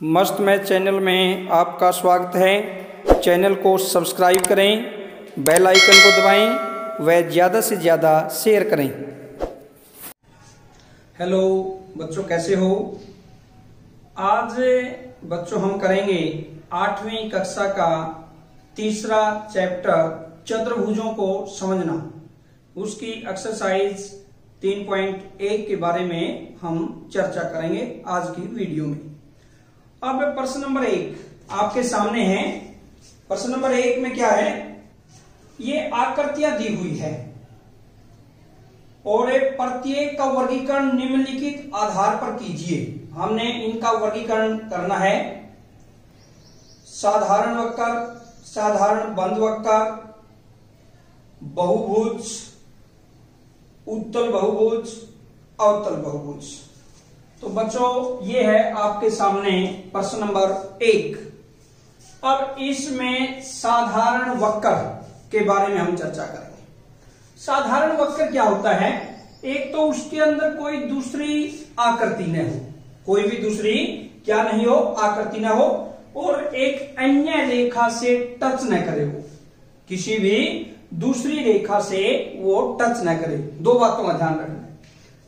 मस्त math channel में आपका स्वागत है। चैनल को सब्सक्राइब करें, बेल आइकन को दबाएँ व ज़्यादा से ज़्यादा शेयर करें। हेलो, बच्चों कैसे हो? आज बच्चों हम करेंगे आठवीं कक्षा का तीसरा चैप्टर चतुर्भुजों को समझना। उसकी एक्सरसाइज 3.1 के बारे में हम चर्चा करेंगे आज की वीडियो में। अब प्रश्न नंबर एक आपके सामने है। प्रश्न नंबर एक में क्या है? ये आकृतियाँ दी हुई है और प्रत्येक का वर्गीकरण निम्नलिखित आधार पर कीजिए। हमने इनका वर्गीकरण करना है। साधारण वक्र, साधारण बंद वक्र, बहुभुज, उत्तल बहुभुज, अवतल बहुभुज। तो बच्चों, ये है आपके सामने प्रश्न नंबर एक। अब इसमें साधारण वक्र के बारे में हम चर्चा करेंगे। साधारण वक्र क्या होता है? एक तो उसके अंदर कोई दूसरी आकृति न हो। कोई भी दूसरी क्या नहीं हो, आकृति न हो, और एक अन्य रेखा से टच न करे वो। किसी भी दूसरी रेखा से वो टच न करे। दो बातों का ध्यान रखना।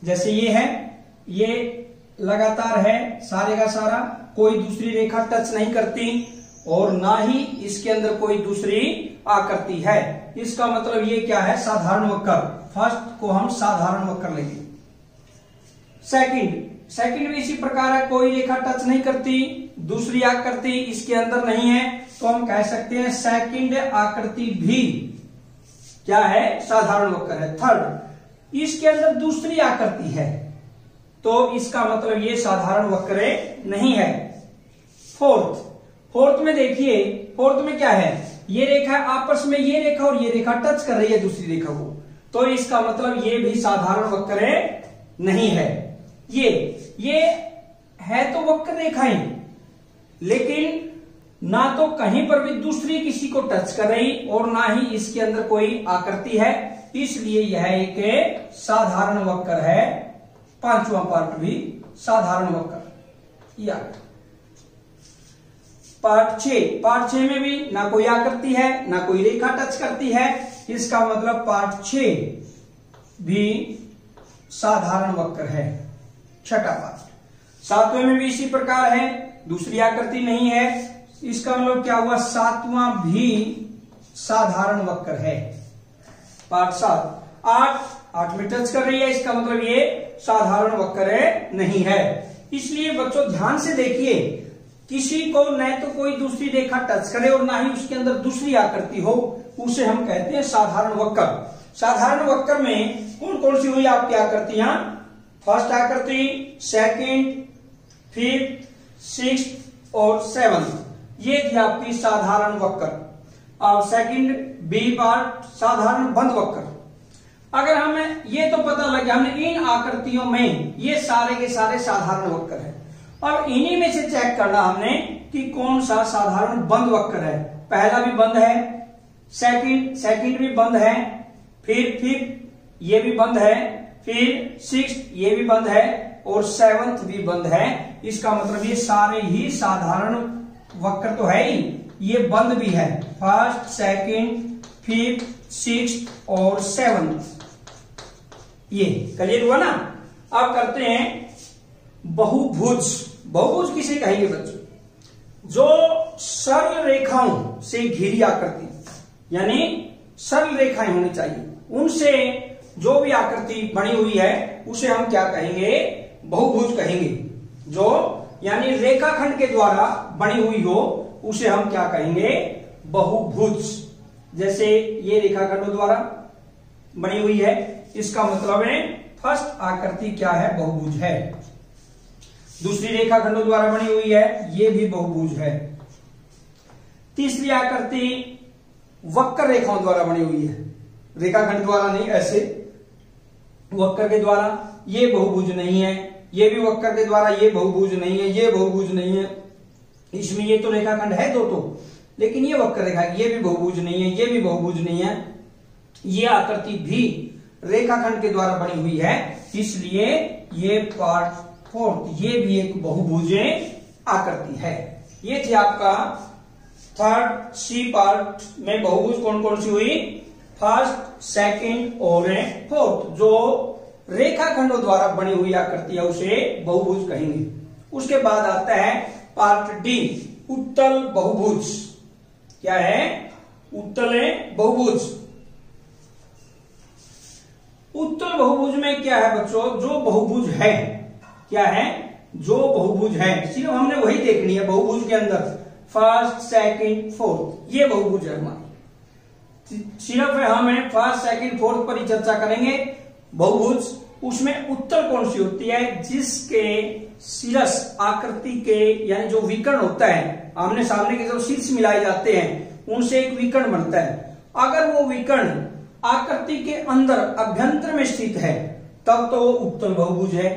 जैसे ये है, ये लगातार है सारे का सारा, कोई दूसरी रेखा टच नहीं करती और ना ही इसके अंदर कोई दूसरी आकृति है। इसका मतलब ये क्या है? साधारण वक्र। फ़र्स्ट को हम साधारण वक्र लेंगे। सेकंड सेकंड भी इसी प्रकार है, कोई रेखा टच नहीं करती, दूसरी आकृति इसके अंदर नहीं है तो हम कह सकते हैं सेकंड आकृति भी क्या है? साधारण वक्र है। थर्ड इसके अंदर दूसरी आकृति है। तो इसका मतलब ये साधारण वक्र नहीं है। फोर्थ फोर्थ में देखिए, फोर्थ में क्या है? ये रेखा आपस में ये रेखा और ये रेखा टच कर रही है दूसरी रेखा को। तो इसका मतलब ये भी साधारण वक्र नहीं है। ये ये है तो वक्र रेखाएँ लेकिन ना तो कहीं पर भी दूसरी किसी को टच कर रही और ना ही इसके अंदर कोई आकृति है। इसलिए यह एक साधारण वक्र है। पांचवा पार्ट भी साधारण वक्र, या। पार्ट छ पार्ट छ में भी ना कोई आकृति है, ना कोई रेखा टच करती है, इसका मतलब पार्ट छ भी साधारण वक्र है, छठा पार्ट सातवें में भी इसी प्रकार है, दूसरी आकृति नहीं है, इसका मतलब क्या हुआ, सातवां भी साधारण वक्र है। पार्ट सात, आठ आठ में टच कर रही है, इसका मतलब ये साधारण वक्र नहीं है। इसलिए बच्चों, ध्यान से देखिए, किसी को न तो कोई दूसरी रेखा टच करे और ना ही उसके अंदर दूसरी आकृति हो, उसे हम कहते हैं साधारण वक्र। साधारण वक्र में कौन कौन सी हुई आपकी आकृतियाँ? फ़र्स्ट आकृति सेकंड फिफ्थ सिक्स और सेवंथ ये थी आपकी साधारण वक्र। और सेकंड बी पार्ट साधारण बंद वक्र। अगर हमें ये तो पता लग गया, हमने इन आकृतियों में ये सारे के सारे साधारण वक्र है। अब इन्हीं में से चेक करना हमने कि कौन सा साधारण बंद वक्र है। पहला भी बंद है सेकंड सेकंड भी बंद है, फिर फिफ्थ ये भी बंद है, फिर सिक्स ये भी बंद है और सेवंथ भी बंद है। इसका मतलब ये सारे ही साधारण वक्र तो है ही, ये बंद भी है। फ़र्स्ट सेकंड फिफ्थ सिक्स और सेवंथ ये क्लियर हुआ ना। अब करते हैं बहुभुज। बहुभुज किसे कहेंगे बच्चों? जो सरल रेखाओं से घिरी आकृति, यानी सरल रेखाएँ होनी चाहिए, उनसे जो भी आकृति बनी हुई है, उसे हम क्या कहेंगे? बहुभुज कहेंगे। जो, यानी रेखाखंड के द्वारा बनी हुई हो, उसे हम क्या कहेंगे? बहुभुज। जैसे ये रेखाखंडों द्वारा बनी हुई है इसका मतलब है, फ़र्स्ट आकृति क्या है? बहुभुज है। दूसरी रेखा खंडों द्वारा बनी हुई है, ये भी बहुभुज है। तीसरी आकृति वक्र रेखाओं द्वारा बनी हुई है। रेखाखंड द्वारा नहीं, ऐसे वक्र के द्वारा। ये बहुभुज नहीं है, ये भी वक्र के द्वारा, ये बहुभुज नहीं है, ये बहुभुज नहीं है। इसमें ये तो रेखाखंड है दो तो लेकिन ये वक्र रेखा, ये भी बहुभुज नहीं है, ये भी बहुभुज नहीं है। ये आकृति भी रेखाखंड के द्वारा बनी हुई है। इसलिए ये पार्ट फोर्थ ये भी एक बहुभुज आकृति है। ये थी आपका थर्ड सी पार्ट में बहुभुज कौन कौन सी हुई? फ़र्स्ट सेकंड और फोर्थ जो रेखाखंडों द्वारा बनी हुई आकृति है उसे बहुभुज कहेंगे। उसके बाद आता है पार्ट डी उत्तल बहुभुज। क्या है? उत्तल बहुभुज। उत्तल बहुभुज में क्या है बच्चों? जो बहुभुज है, क्या है? जो बहुभुज है। सिर्फ़ हमने वही देखनी है बहुभुज के अंदर। फ़र्स्ट सेकंड फोर्थ ये बहुभुज है हमारी। सिर्फ़ हमें फ़र्स्ट सेकंड फोर्थ पर ही चर्चा करेंगे। बहुभुज, उसमें उत्तर कौन सी होती है? जिसके सिरस आकृति के, यानी जो विकर्ण होता है, आमने सामने के जो शीर्ष मिलाए जाते हैं, उनसे एक विकर्ण बनता है। अगर वो विकर्ण आकृति के अंदर अभ्यंतर में स्थित है, तब तो वो उत्तल बहुभुज है।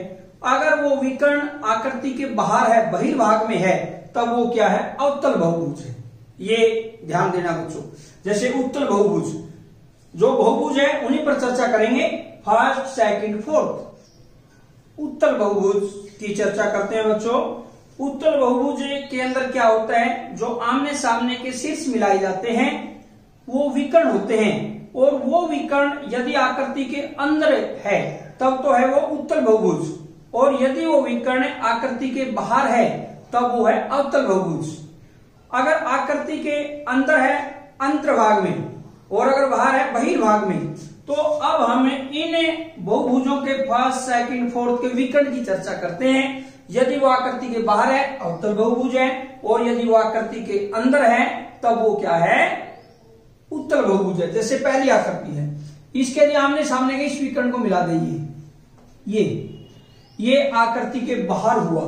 अगर वो विकर्ण आकृति के बाहर है बहिर्भाग में है, तब वो क्या है? अवतल बहुभुज है। ये ध्यान देना बच्चों, जैसे उत्तल बहुभुज। जो बहुभुज है, उन्हीं पर चर्चा करेंगे। फ़र्स्ट सेकंड फोर्थ उत्तल बहुभुज की चर्चा करते हैं बच्चों। उत्तल बहुभुज के अंदर क्या होता है? जो आमने सामने के शीर्ष मिलाए जाते हैं, वो विकर्ण होते हैं। और वो विकर्ण यदि आकृति के अंदर है, तब तो है वो उत्तल बहुभुज। और यदि वो विकर्ण आकृति के बाहर है, तब वो है अवतल बहुभुज। अगर आकृति के अंदर है अंतर्भाग में, और अगर बाहर है बहिर्भाग में तो अब हम इन बहुभुजों के फ़र्स्ट सेकंड फोर्थ के विकर्ण की चर्चा करते हैं। यदि वो आकृति के बाहर है, अवतल बहुभुज है, और यदि वो आकृति के अंदर है, तब वो क्या है? उत्तल बहुभुज है, जैसे पहली आकृति है। इसके लिए आमने सामने के इस विकर्ण को मिला देंगे ये। ये आकृति के बाहर हुआ।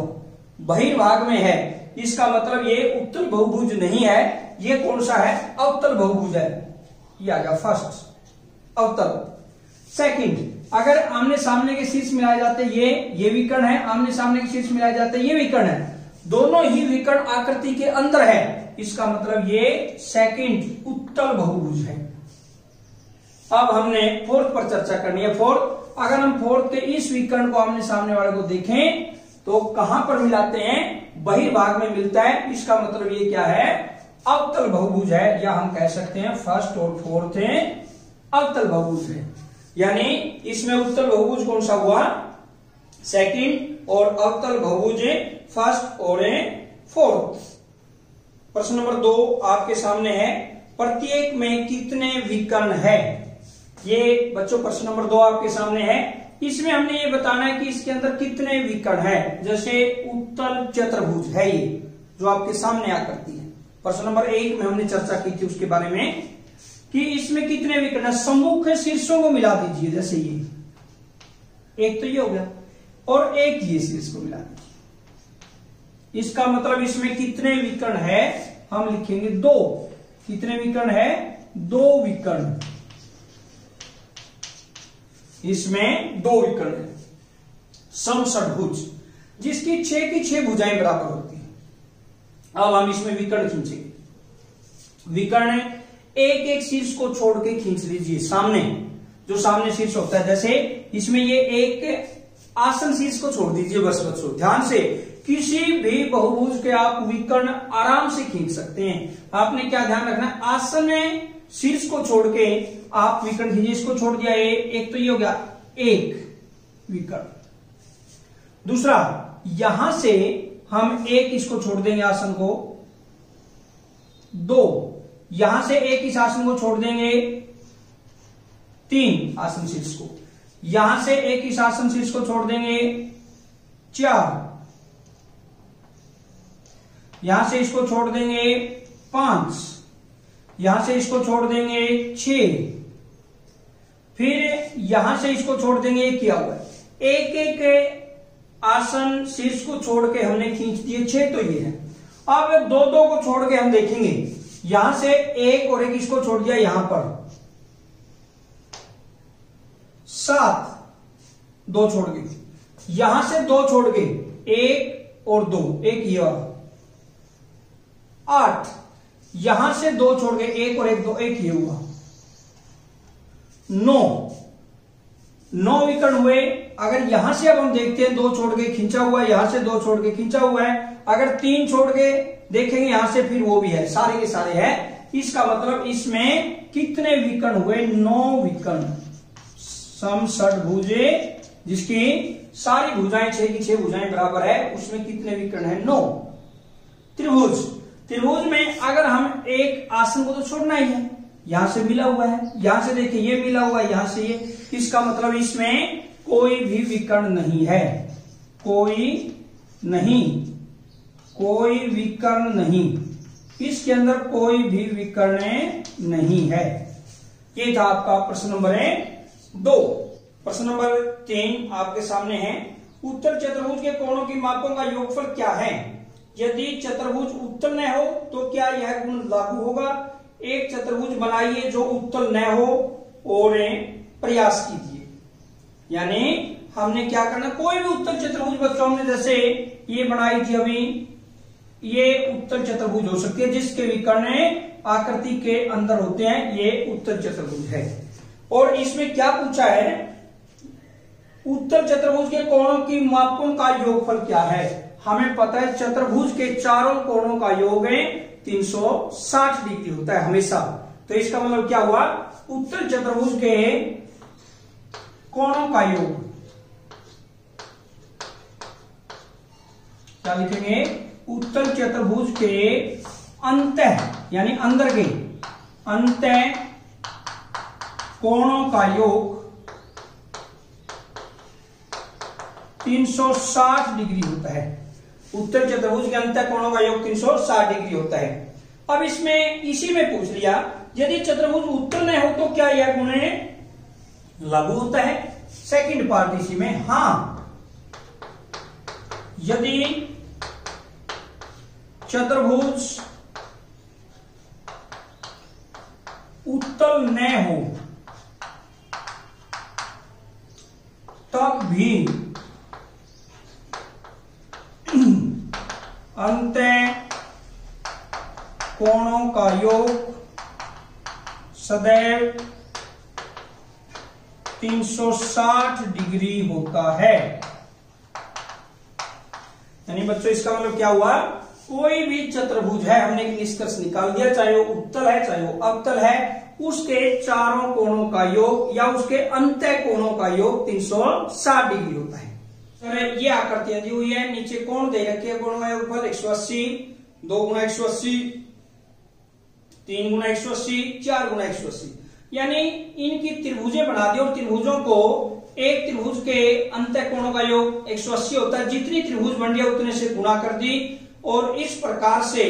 बहिर्भाग में है। इसका मतलब ये उत्तल बहुभुज नहीं है, ये कौन सा है? अवतल बहुभुज है। ये आ गया फ़र्स्ट अवतल। सेकंड अगर आमने सामने के शीर्ष मिलाए जाते ये ये विकर्ण है, आमने सामने के शीर्ष मिलाए जाते ये विकर्ण है। दोनों ही विकर्ण आकृति के अंदर है। इसका मतलब ये सेकंड उत्तल बहुभुज है। अब हमने फोर्थ पर चर्चा करनी है। फोर्थ अगर हम फोर्थ के इस विकर्ण को आमने सामने वाले को देखें तो कहाँ पर मिलाते हैं? बहिर्भाग में मिलता है। इसका मतलब ये क्या है? अवतल बहुभुज है। या हम कह सकते हैं फ़र्स्ट और फोर्थ है। अवतल बहुभुज है। यानी इसमें उत्तल बहुभुज कौन सा हुआ? सेकंड और अवतल बहुभुज फ़र्स्ट और फोर्थ। प्रश्न नंबर दो आपके सामने है, प्रत्येक में कितने विकर्ण है? ये बच्चों, प्रश्न नंबर दो आपके सामने है। इसमें हमने ये बताना है कि इसके अंदर कितने विकर्ण है? जैसे उत्तल चतुर्भुज है ये, जो आपके सामने आ करती है। प्रश्न नंबर एक में हमने चर्चा की थी उसके बारे में कि इसमें कितने विकर्ण सम्मुख शीर्षों को मिला दीजिए, जैसे ये। एक तो ये हो गया। और एक ये शीर्ष को मिला इसका मतलब इसमें कितने विकर्ण है, हम लिखेंगे दो। कितने विकर्ण है? दो विकर्ण। इसमें दो विकर्ण है। समषडभुज जिसकी छह की छह भुजाएँ बराबर होती है। अब हम इसमें विकर्ण खींचेंगे। विकर्ण एक एक शीर्ष को छोड़ के खींच लीजिए। सामने, जो सामने शीर्ष होता है, जैसे इसमें ये एक आसन शीर्ष को छोड़ दीजिए बस बच्चों ध्यान से किसी भी बहुभुज के आप विकर्ण आराम से खींच सकते हैं। आपने क्या ध्यान रखना? आसन शीर्ष को छोड़ के आप विकर्ण खींचिए इसको छोड़ दिया ए, एक तो ये हो गया एक विकर्ण। दूसरा यहाँ से हम एक इसको छोड़ देंगे आसन को। दो यहाँ से एक इस आसन को छोड़ देंगे तीन आसन शीर्ष को। यहाँ से एक इस आसन शीर्ष को छोड़ देंगे। चार। यहाँ से इसको छोड़ देंगे पाँच। यहाँ से इसको छोड़ देंगे छ फिर यहाँ से इसको छोड़ देंगे किया हुआ एक एक आसन शीर्ष को छोड़ के हमने खींच दिए, छह तो ये है। अब दो दो को छोड़ के हम देखेंगे। यहाँ से एक और एक इसको छोड़ दिया यहाँ पर। सात दो छोड़ गए यहाँ से दो छोड़ गए एक और दो। एक ये आठ। यहाँ से दो छोड़ गए। एक और एक दो। एक ये हुआ। नौ। नौ विकर्ण हुए। अगर यहाँ से अब हम देखते हैं दो छोड़ गए, खींचा हुआ है। यहाँ से दो छोड़ के खींचा हुआ है। अगर तीन छोड़ के देखेंगे यहाँ से फिर वो भी है। सारे के सारे है। इसका मतलब इसमें कितने विकर्ण हुए? नौ विकर्ण। सम भुजे, जिसकी सारी भुजाएँ छह की छह भुजाएँ बराबर है, उसमें कितने विकर्ण है? नौ। त्रिभुज। त्रिभुज में अगर हम एक आसन को तो छोड़ना ही है। यहाँ से मिला हुआ है। यहाँ से देखिए, ये मिला हुआ है, यहाँ से ये। इसका मतलब इसमें कोई भी विकर्ण नहीं है। कोई नहीं। कोई विकर्ण नहीं। इसके अंदर कोई भी विकर्ण नहीं है। ये था आपका प्रश्न नंबर दो प्रश्न नंबर तीन आपके सामने है। उत्तर चतुर्भुज के कोणों की मापों का योगफल क्या है? यदि चतुर्भुज उत्तर न हो तो क्या यह गुण लागू होगा? एक चतुर्भुज बनाइए जो उत्तल न हो और प्रयास कीजिए। यानी हमने क्या करना, कोई भी उत्तर चतुर्भुज बच्चों ने जैसे ये बनाई थी अभी, ये उत्तर चतुर्भुज हो सकती है, जिसके विकर्ण आकृति के अंदर होते हैं, ये उत्तर चतुर्भुज है। और इसमें क्या पूछा है? उत्तर चतुर्भुज के कोणों की मापों का योगफल क्या है? हमें पता है चतुर्भुज के चारों कोणों का योग है 360 डिग्री होता है हमेशा। तो इसका मतलब क्या हुआ? उत्तर चतुर्भुज के कोणों का योग। क्या लिखेंगे? उत्तर चतुर्भुज के अंत, यानी अंदर के। अंत कोणों का योग 360 डिग्री होता है। उत्तर चतुर्भुज के अंत कोणों का योग 360 डिग्री होता है। अब इसमें इसी में पूछ लिया, यदि चतुर्भुज उत्तर न हो तो क्या यह गुण लागू होता है। सेकंड पार्ट इसी में, हाँ। यदि चतुर्भुज उत्तल न हो तब भी अंत कोणों का योग सदैव 360 डिग्री होता है। यानी बच्चों, इसका मतलब क्या हुआ? कोई भी चतुर्भुज है, हमने निष्कर्ष निकाल दिया, चाहे वो उत्तल है, चाहे वो अवतल है, उसके चारों कोणों का योग या उसके अंत कोणों का योग 360 डिग्री होता है। सर, ये आकृतियाँ दी हुई है, नीचे कोण दे रखे हैं कोणों का योगफल एक सौ अस्सी, दो गुना एक सौ अस्सी, तीन गुना एक सौ अस्सी, चार गुना एक सौ अस्सी। यानी इनकी त्रिभुजें बना दी और त्रिभुजों को एक त्रिभुज के अंत कोणों का योग 180 होता है। जितनी त्रिभुज बन गया उतने से गुणा कर दी। और इस प्रकार से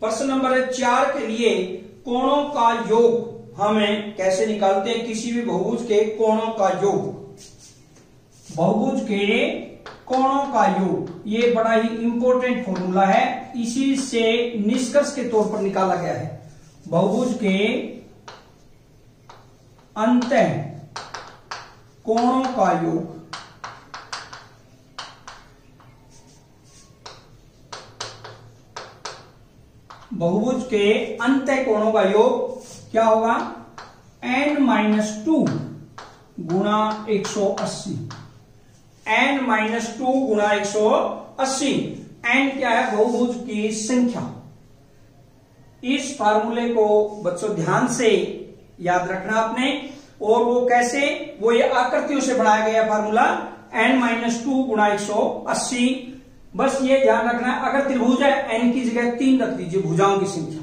प्रश्न नंबर चार के लिए कोणों का योग हमें कैसे निकालते हैं? किसी भी बहुभुज के कोणों का योग। बहुभुज के कोणों का योग। ये बड़ा ही इंपॉर्टेंट फॉर्मूला है। इसी से निष्कर्ष के तौर पर निकाला गया है। बहुभुज के अंत कोणों का योग। बहुभुज के अंत कोणों का योग। क्या होगा? एन माइनस टू गुणा एक सौ अस्सी। एन माइनस टू गुणा एक सौ अस्सी। एन क्या है? बहुभुज की संख्या। इस फार्मूले को बच्चों ध्यान से याद रखना आपने। और वो कैसे? वो ये आकृतियों से बनाया गया फार्मूला एन माइनस टू गुणा एक सौ अस्सी। बस ये ध्यान रखना है, अगर त्रिभुज है एन की जगह तीन रख दीजिए, भुजाओं की संख्या।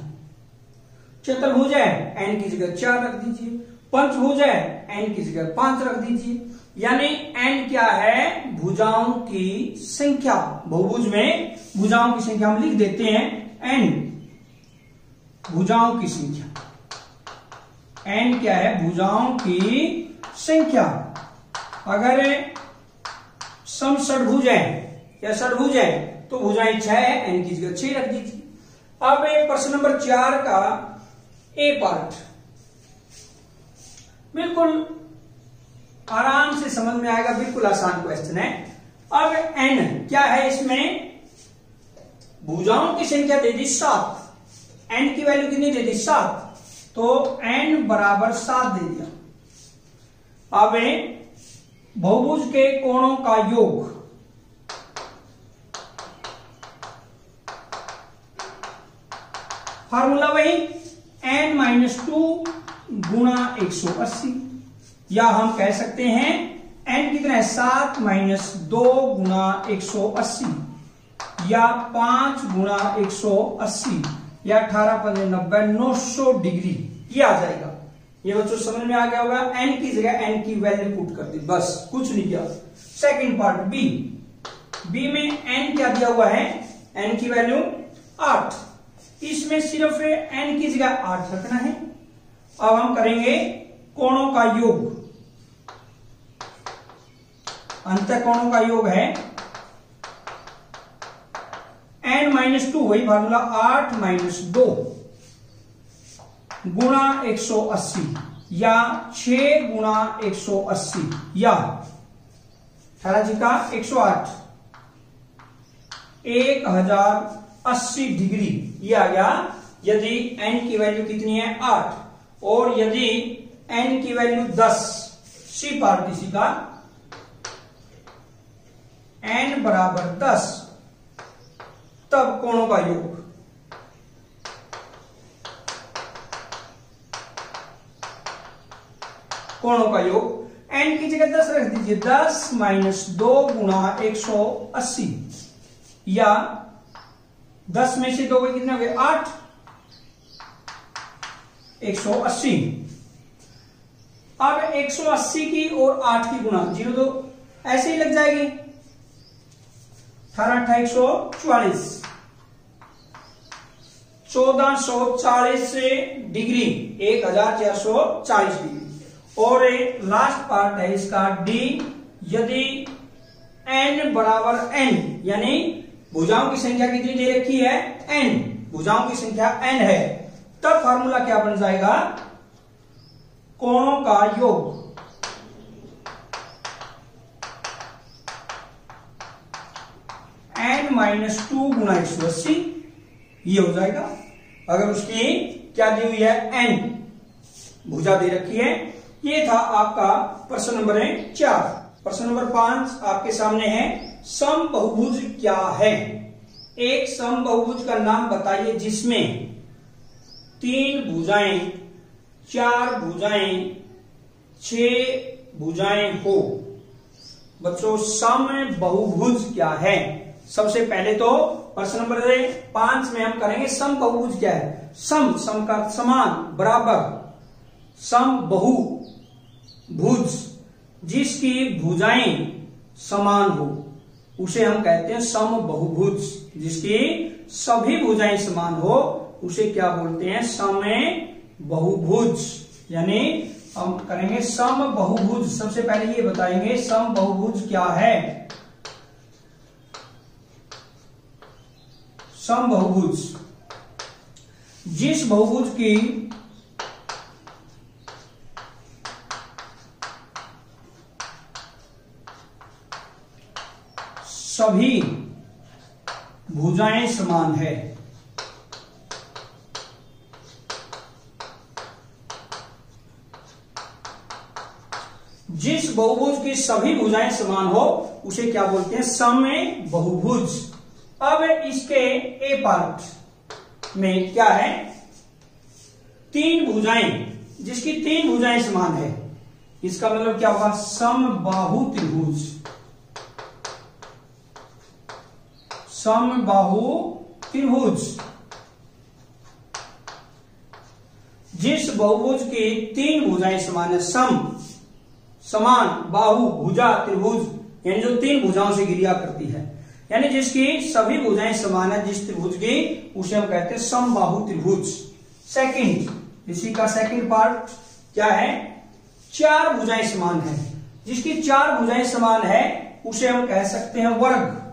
चतुर्भुज है एन की जगह चार रख दीजिए। पंचभुज है एन की जगह पाँच रख दीजिए। यानी एन क्या है? भुजाओं की संख्या। बहुभुज में भुजाओं की संख्या हम लिख देते हैं एन भुजाओं की संख्या। एन क्या है? भुजाओं की संख्या। अगर सम षडभुज है या षडभुज है तो भुजाएँ छह है एन की जगह छह रख दीजिए। अब प्रश्न नंबर चार का ए पार्ट बिल्कुल आराम से समझ में आएगा, बिल्कुल आसान क्वेश्चन है। अब एन क्या है इसमें? भुजाओं की संख्या दे दी सात। एन की वैल्यू कितनी? दे दी सात। तो एन बराबर सात दे दिया। अब बहुभुज के कोणों का योग। फार्मूला वही एन माइनस टू गुणा एक सौ अस्सी। या हम कह सकते हैं एन कितना है सात माइनस दो गुणा एक सौ अस्सी। या पाँच गुणा एक सौ अस्सी। या अठारह पंद्रह नब्बे, नौ सौ डिग्री। ये आ जाएगा। ये बच्चों समझ में आ गया होगा? एन की जगह एन की वैल्यू पुट कर दी। बस, कुछ नहीं किया। सेकंड पार्ट बी बी में एन क्या दिया हुआ है? एन की वैल्यू आठ। इसमें सिर्फ़ एन की जगह आठ रखना है। अब हम करेंगे कोणों का योग। अंत कोणों का योग है? एन माइनस टू वही फार्मूला आठ माइनस दो। गुणा एक सौ अस्सी या छ गुणा एक सौ अस्सी या अठारह जी का एक सौ आठ। एक हज़ार अस्सी डिग्री ये आ गया, यदि एन की वैल्यू कितनी है? आठ। और यदि एन की वैल्यू दस सी पार्टी सी का? एन बराबर दस, तब कोणों का योग? कोणों का योग? एन की जगह दस रख दीजिए, दस माइनस दो गुणा एक सौ अस्सी। या दस में से दो गए कितने हो गए? आठ। एक सौ अस्सी। अब एक सौ अस्सी की और आठ की गुणा, ज़ीरो दो। ऐसे ही लग जाएगी। अठारह अठा एक सौ चौवालीस। चौदह सौ चालीस डिग्री, एक हज़ार चार सौ चालीस डिग्री। और लास्ट पार्ट है इसका डी यदि एन बराबर एन यानी भुजाओं की संख्या कितनी दे रखी है? एन भुजाओं की संख्या एन है। तब फॉर्मूला क्या बन जाएगा? कोणों का योग। एन माइनस टू गुना एक सौ अस्सी, ये हो जाएगा। अगर उसकी क्या दी हुई है? एन भुजा दे रखी है। ये था आपका प्रश्न नंबर है चार। प्रश्न नंबर पाँच आपके सामने है, सम बहुभुज क्या है? एक सम बहुभुज का नाम बताइए जिसमें तीन भुजाएँ, चार भुजाएँ छ भुजाएँ हो। बच्चों, सम बहुभुज क्या है? सबसे पहले तो प्रश्न नंबर पाँच में हम करेंगे, सम बहुभुज क्या है? सम सम का समान, बराबर। सम बहु भुज, जिसकी भुजाएँ समान हो, उसे हम कहते हैं सम बहुभुज जिसकी सभी भुजाएँ समान हो, उसे क्या बोलते हैं? सम बहुभुज यानी हम करेंगे सम बहुभुज सबसे पहले ये बताएँगे सम बहुभुज क्या है? सम बहुभुज जिस बहुभुज की सभी भुजाएँ समान है। जिस बहुभुज की सभी भुजाएँ समान हो, उसे क्या बोलते हैं? सम बहुभुज। अब इसके ए पार्ट में क्या है? तीन भुजाएँ, जिसकी तीन भुजाएँ समान है। इसका मतलब क्या हुआ सम बाहु त्रिभुज। सम बाहु त्रिभुज जिस बहुभुज की तीन भुजाएँ समान है, सम, समान बाहु भुजा त्रिभुज यानी जो तीन भुजाओं से गिरिया करती है। यानी जिसकी सभी भुजाएँ समान है, जिस त्रिभुज की, उसे हम कहते हैं समबाहु त्रिभुज। सेकंड इसी का सेकंड पार्ट क्या है? चार भुजाएँ समान है। जिसकी चार भुजाएँ समान है, उसे हम कह सकते हैं वर्ग।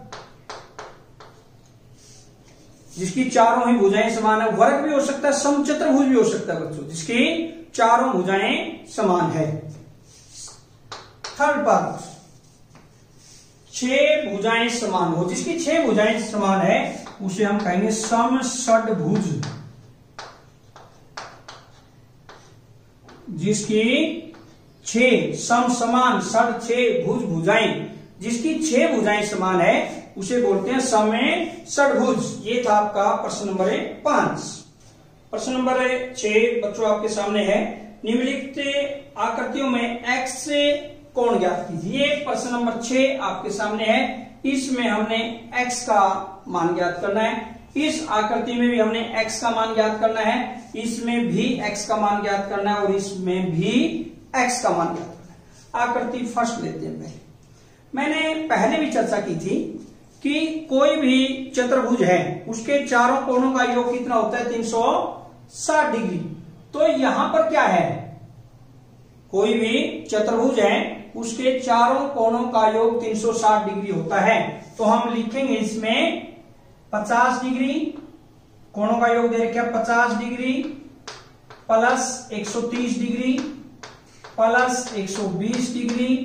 जिसकी चारों ही भुजाएँ समान है, वर्ग भी हो सकता है समचतुर्भुज भी हो सकता है, बच्चों। जिसकी चारों भुजाएँ समान है। थर्ड पार्ट छह भुजाएँ समान हो। जिसकी छह भुजाएँ समान है, उसे हम कहेंगे सम षडभुज जिसकी छह, सम समान षड छह, भुज, भुजाएँ। जिसकी छह भुजाएँ समान है उसे बोलते हैं समय षडभुज। ये था आपका प्रश्न नंबर पाँच। प्रश्न नंबर छह बच्चों, आपके सामने है। निम्नलिखित आकृतियों में एक्स से कोण ज्ञात कीजिए। प्रश्न नंबर छह आपके सामने है। इसमें हमने एक्स का मान ज्ञात करना है। इस आकृति में भी हमने एक्स का मान ज्ञात करना है। इसमें भी एक्स का मान ज्ञात करना है और इसमें भी एक्स का मान ज्ञात करना है। आकृति फ़र्स्ट लेते हैं पहले। मैंने पहले भी चर्चा की थी कि कोई भी चतुर्भुज है, उसके चारों कोणों का योग कितना होता है? 360 डिग्री। तो यहाँ पर क्या है? कोई भी चतुर्भुज है, उसके चारों कोणों का योग 360 डिग्री होता है। तो हम लिखेंगे इसमें 50 डिग्री कोणों का योग दे रखे पचास degree, plus 130 degree, plus 120 degree,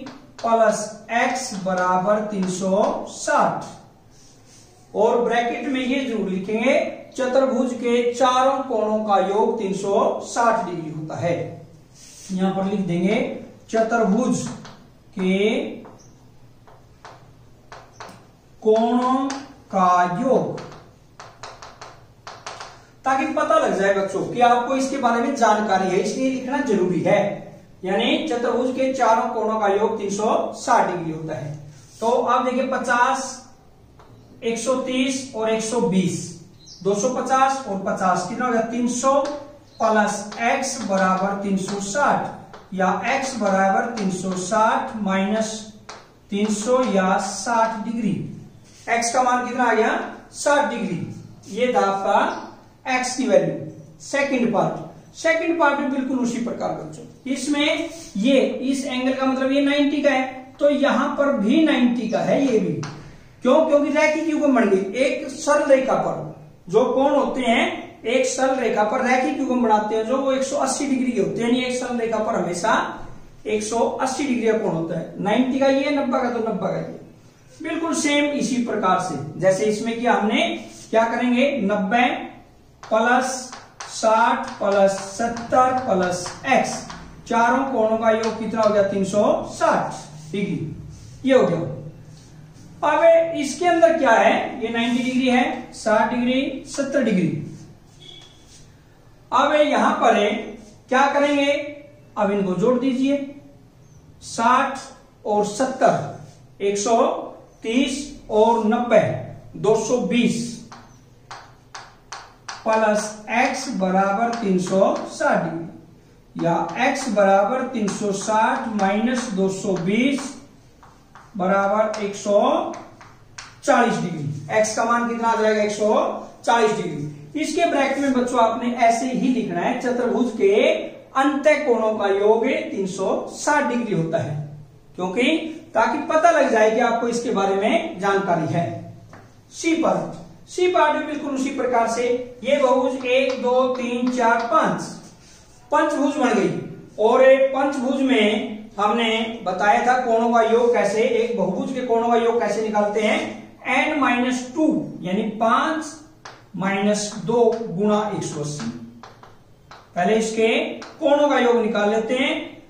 plus x बराबर 360 और ब्रैकेट में ये ज़रूर लिखेंगे चतुर्भुज के चारों कोणों का योग 360 डिग्री होता है। यहाँ पर लिख देंगे चतुर्भुज के कोणों का योग। ताकि पता लग जाए बच्चों कि आपको इसके बारे में जानकारी है इसलिए लिखना ज़रूरी है। यानी चतुर्भुज के चारों कोणों का योग 360 डिग्री होता है। तो आप देखिए 50, 130 और 120 250 और 50 कितना हो गया 300 प्लस एक्स बराबर 360 या x बराबर 360 माइनस 300 या 60 डिग्री। x का मान कितना आ गया? 60 डिग्री। ये था आपका x की value second part second part में बिल्कुल उसी प्रकार बच्चों। इसमें ये, इस एंगल का मतलब ये 90 का है। तो यहाँ पर भी 90 का है, ये भी। क्यों? क्योंकि रैखिक युगम बन गई। एक सरल रेखा पर। जो कौन होते हैं? एक सरल रेखा पर रैखिक युगम बनाते हैं। जो वो 180 डिग्री के होते हैं एक सरल रेखा पर हमेशा 180 डिग्री का कोण होता है। 90 का ये 90 का तो 90 का ये। बिल्कुल सेम इसी प्रकार से। जैसे इसमें किया हमने क्या करेंगे? 90 प्लस साठ प्लस सत्तर प्लस एक्स चारों कोणों का योग कितना हो गया? तीन सौ साठ डिग्री। ये हो गया। अब इसके अंदर क्या है? ये 90 डिग्री है 60 डिग्री 70 डिग्री। अब यहाँ पर है, क्या करेंगे? अब इनको जोड़ दीजिए। 60 और 70 130 और 90 220 प्लस x बराबर 360 डिग्री। या x बराबर 360 माइनस 220 बराबर 140 डिग्री। X का मान कितना आ जाएगा? 140 डिग्री। इसके ब्रैकेट में बच्चों, आपने ऐसे ही लिखना है, चतुर्भुज के अंत कोणों का योग 360 डिग्री होता है। क्योंकि? ताकि पता लग जाए कि आपको इसके बारे में जानकारी है। सी पर सी पार्ट भी बिल्कुल उसी प्रकार से, ये बहुभुज एक, दो, तीन, चार, पाँच। पंचभुज बन गई। और पंचभुज में हमने बताया था कोणों का योग कैसे, एक बहुभुज के कोणों का योग कैसे निकालते हैं? एन माइनस टू यानी पाँच माइनस दो गुणा एक सौ अस्सी। पहले इसके कोणों का योग निकाल लेते हैं।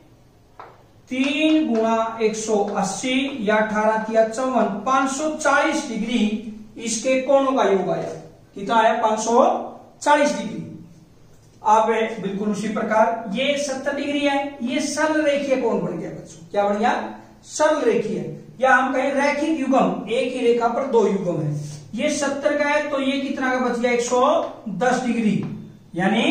तीन गुणा एक सौ अस्सी, या अठारह तिया चौवन, पाँच सौ चालीस डिग्री इसके कोणों का योग आया। कितना आया? 540 डिग्री। अब बिल्कुल उसी प्रकार। ये 70 डिग्री है, ये सरल रेखीय कोण बन गया, बच्चों। क्या बन गया? सरल रेखीय। या हम कहें रैखिक युगम, एक ही रेखा पर दो युगम है। ये 70 का है तो ये कितना का बच गया? 110 डिग्री। यानी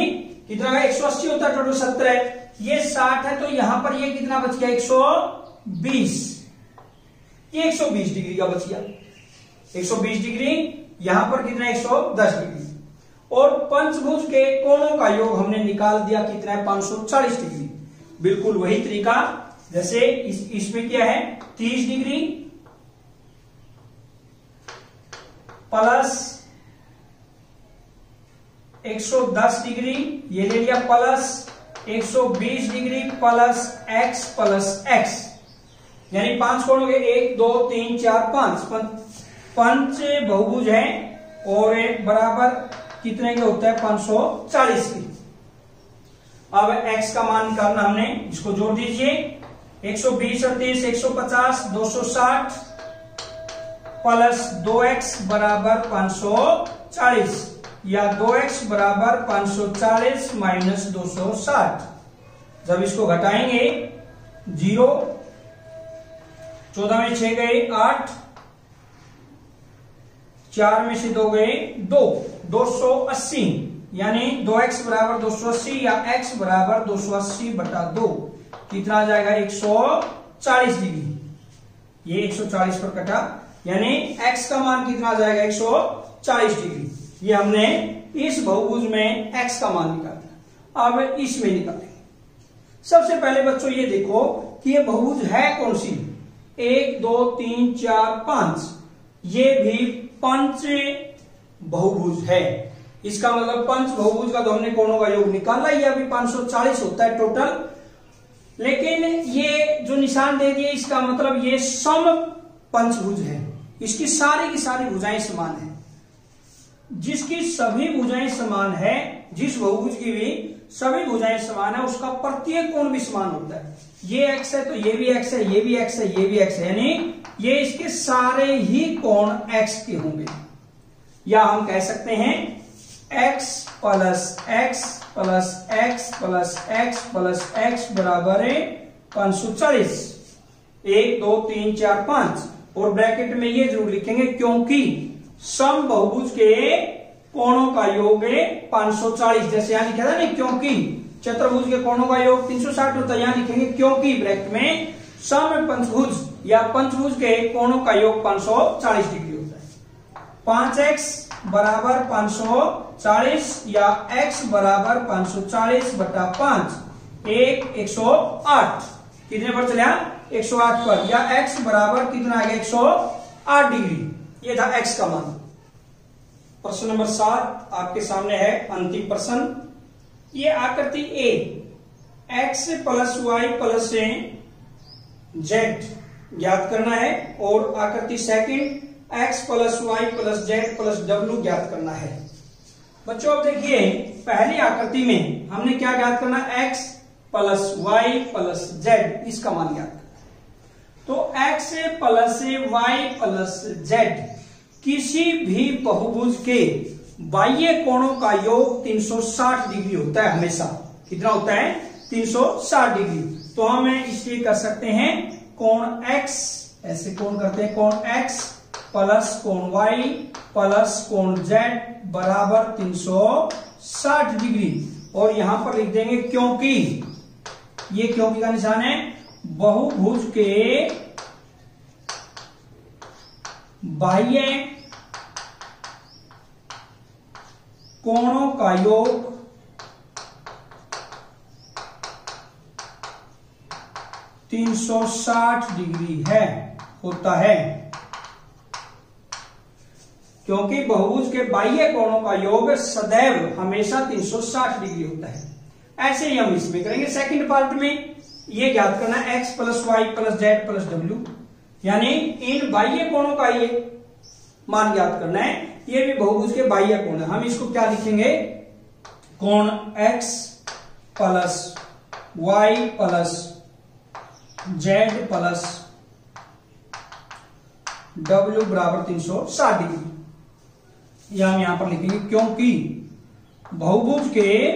कितना का? 180 होता है, टोटल सत्तर है। ये 60 है तो यहाँ पर ये कितना बच गया? 120 ये 120 डिग्री का बच गया। 120 डिग्री, यहाँ पर कितना? 110 डिग्री। और पंचभुज के कोणों का योग हमने निकाल दिया कितना है? 540 डिग्री। बिल्कुल वही तरीका। जैसे इस, इसमें क्या है? 30 डिग्री प्लस 110 डिग्री, ये ले लिया plus 120 degree plus x plus x यानी पाँच कोण हो गए एक, दो, तीन, चार, पाँच। पंच बहुभुज है और बराबर कितने के होता है? 540 की। अब x का मान निकालना हमने, इसको जोड़ दीजिए। 120 अड़तीस, एक सौ पचास, दो सौ साठ प्लस दो एक्स बराबर 540 या 2x बराबर 540 माइनस दो सौ साठ। जब इसको घटाएँगे, ज़ीरो, चौदह में छह गए आठ, चार में से दो गए दो। दो सौ अस्सी, यानी दो एक्स बराबर दो सौ अस्सी या एक्स बराबर दो सौ अस्सी बटा दो, कितना आ जाएगा एक सौ चालीस डिग्री। ये एक सौ चालीस पर कटा, यानी एक्स का मान कितना आ जाएगा एक सौ चालीस डिग्री। ये हमने इस बहुभुज में एक्स का मान निकाला अब इसमें निकालेंगे। सबसे पहले बच्चों ये देखो कि ये बहुभुज है कौन सी? एक, दो, तीन, चार, पाँच। ये भी पंच बहुभुज है। इसका मतलब पंच बहुभुज का तो हमने कोणों का योग निकाला, ये अभी 540 होता है टोटल लेकिन ये जो निशान दे दिए, इसका मतलब ये सम पंचभुज है। इसकी सारी की सारी भुजाएँ समान है। जिसकी सभी भुजाएँ समान है, जिस बहुभुज की भी सभी भुजाएँ समान है, उसका प्रत्येक कोण भी समान होता है। ये एक्स है तो ये भी एक्स है, ये भी एक्स है, ये भी एक्स है। यानी ये इसके सारे ही कोण एक्स के होंगे। या हम कह सकते हैं x plus x plus x plus x plus x बराबर है पाँच सौ चालीस एक, दो, तीन, चार, पाँच। और ब्रैकेट में ये ज़रूर लिखेंगे, क्योंकि सम बहुभुज के कोणों का योग है 540 जैसे यहाँ लिखा था ना, क्योंकि चतुर्भुज के कोणों का योग 360 होता है, यहाँ लिखेंगे क्योंकि ब्रैकेट में सम पंचभुज, या पंचभुज के कोणों का योग 540 डिग्री। पाँच एक्स बराबर 540 या x बराबर 540 बटा पाँच, एक 108 कितने पर चले 108 पर। या x बराबर कितना आ गया? 108 डिग्री। ये था x का मान। प्रश्न नंबर सात आपके सामने है अंतिम प्रश्न। ये आकृति A, x plus y plus z. ज्ञात करना है और आकृति second x plus y plus z plus W ज्ञात करना है। बच्चों, अब देखिए, पहली आकृति में हमने क्या ज्ञात करना? X plus y plus z इसका मान ज्ञात तो x plus y plus z किसी भी बहुभुज के बाह्य कोणों का योग 360 डिग्री होता है हमेशा। कितना होता है? 360 डिग्री। तो हम इसलिए कर सकते हैं, कोण x, ऐसे कोण करते हैं, कोण x प्लस कोण वाई प्लस कोण जेड बराबर 360 डिग्री। और यहाँ पर लिख देंगे क्योंकि, ये क्योंकि का निशान है, बहुभुज के बाह्य कोणों का योग तीन सौ साठ डिग्री है, होता है। क्योंकि बहुभुज के बाह्य कोणों का योग सदैव हमेशा 360 डिग्री होता है। ऐसे ही हम इसमें करेंगे सेकंड पार्ट में। ये ज्ञात करना x plus y plus z plus W यानी इन बाह्य कोणों का ये मान ज्ञात करना है। ये भी बहुभुज के बाह्य कोण है। हम इसको क्या लिखेंगे? कोण x plus y plus z plus W बराबर तीन सौ साठ डिग्री। यह हम यहाँ पर लिखेंगे, क्योंकि बहुभुज के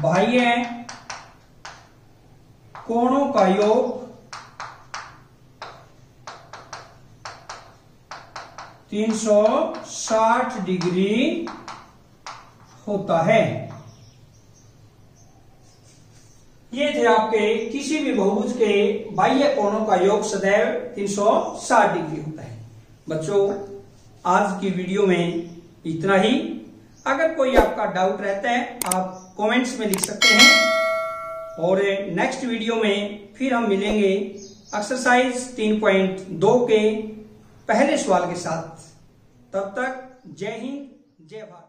बाह्य कोणों का योग 360 डिग्री होता है। ये थे आपके किसी भी बहुभुज के बाह्य कोणों का योग सदैव 360 डिग्री होता है। बच्चों, आज की वीडियो में इतना ही। अगर कोई आपका डाउट रहता है, आप कमेंट्स में लिख सकते हैं। और नेक्स्ट वीडियो में फिर हम मिलेंगे एक्सरसाइज 3.2 के पहले सवाल के साथ। तब तक जय हिंद, जय भारत।